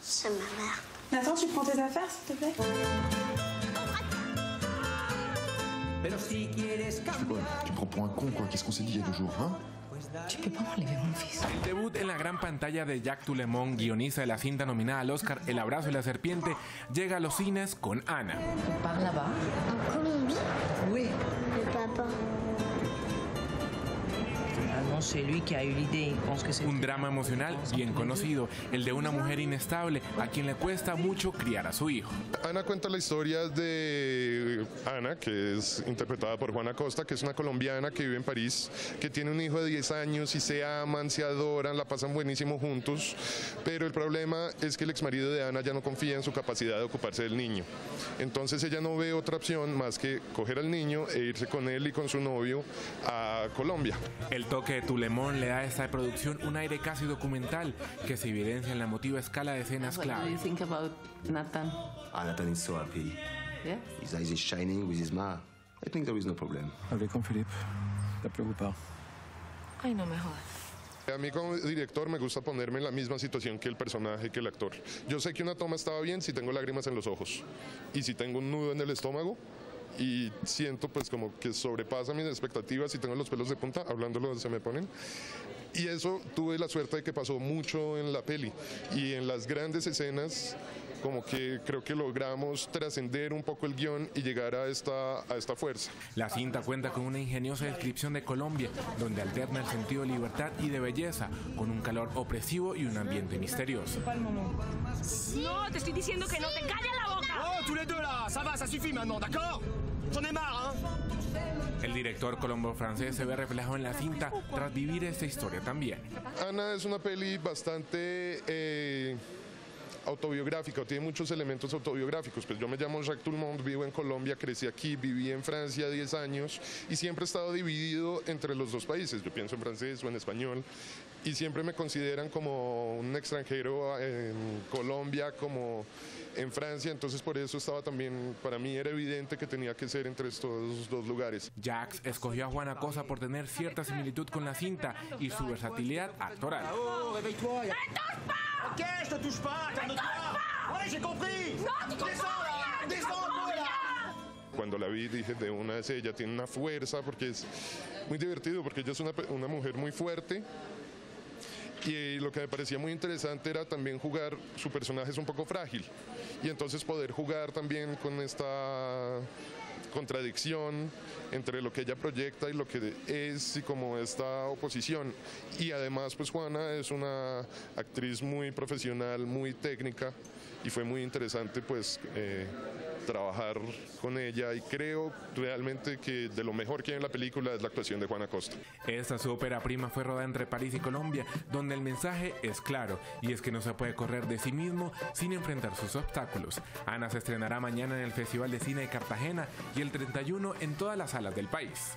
C'est ma mère. Nathan, tu prends tes affaires, s'il te plaît? Tu prends pour un con, quoi. Qu'est-ce qu'on s'est dit il y a deux jours, hein? Tu peux pas m'enlever mon fils. El debut en la gran pantalla de Jacques Toulemont, guionista de la cinta nominada al Oscar El abrazo de la serpiente, llega a los cines con Ana. Par là-bas. En Colombie Oui. Le papa. Un drama emocional bien conocido, el de una mujer inestable a quien le cuesta mucho criar a su hijo. Ana cuenta la historia de Ana, que es interpretada por Juana Costa, que es una colombiana que vive en París, que tiene un hijo de 10 años y se aman, se adoran, la pasan buenísimo juntos, pero el problema es que el exmarido de Ana ya no confía en su capacidad de ocuparse del niño. Entonces ella no ve otra opción más que coger al niño e irse con él y con su novio a Colombia. El toque de Toulemont le da a esta producción un aire casi documental que se evidencia en la emotiva escala de escenas What do you clave. think about Nathan? Ah, Nathan is so happy. Yeah? His eyes is shining with his smile. I think there is no problem. Hablé con Philippe. La preocupa. Ay, no me jodas. A mí como director me gusta ponerme en la misma situación que el personaje, que el actor. Yo sé que una toma estaba bien si tengo lágrimas en los ojos y si tengo un nudo en el estómago y siento pues como que sobrepasa mis expectativas y tengo los pelos de punta, hablándolo se me ponen. Y eso tuve la suerte de que pasó mucho en la peli y en las grandes escenas como que creo que logramos trascender un poco el guion y llegar a esta, a esta fuerza. La cinta cuenta con una ingeniosa descripción de Colombia, donde alterna el sentido de libertad y de belleza, con un calor opresivo y un ambiente misterioso. No, te estoy diciendo que no te calles la boca. Ça suffit maintenant, d'accord J'en ai marre, hein El director colombo-francés se ve reflejado en la cinta tras vivir esta historia también. Ana es una peli bastante eh, autobiográfica, o tiene muchos elementos autobiográficos. Pues yo me llamo Jacques Toulmont, vivo en Colombia, crecí aquí, viví en Francia 10 años y siempre he estado dividido entre los dos países. Yo pienso en francés o en español y siempre me consideran como un extranjero en Colombia, como en Francia. Entonces por eso estaba también, para mí era evidente que tenía que ser entre estos dos lugares. Jacques escogió a Juana Cosa por tener cierta similitud con la cinta y su versatilidad actoral. J'ai compris. Descends là, descends un peu là. Cuando la vi dije de una vez ella tiene una fuerza porque es muy divertido porque ella es una, una mujer muy fuerte y lo que me parecía muy interesante era también jugar, su personaje es un poco frágil y entonces poder jugar también con esta contradicción entre lo que ella proyecta y lo que es y como esta oposición. Y además pues Juana es una actriz muy profesional, muy técnica y fue muy interesante pues eh, trabajar con ella y creo realmente que de lo mejor que hay en la película es la actuación de Juana Costa. Esta su ópera prima fue rodada entre París y Colombia, donde el mensaje es claro, y es que no se puede correr de sí mismo sin enfrentar sus obstáculos. Ana se estrenará mañana en el Festival de Cine de Cartagena y el 31 en todas las salas del país.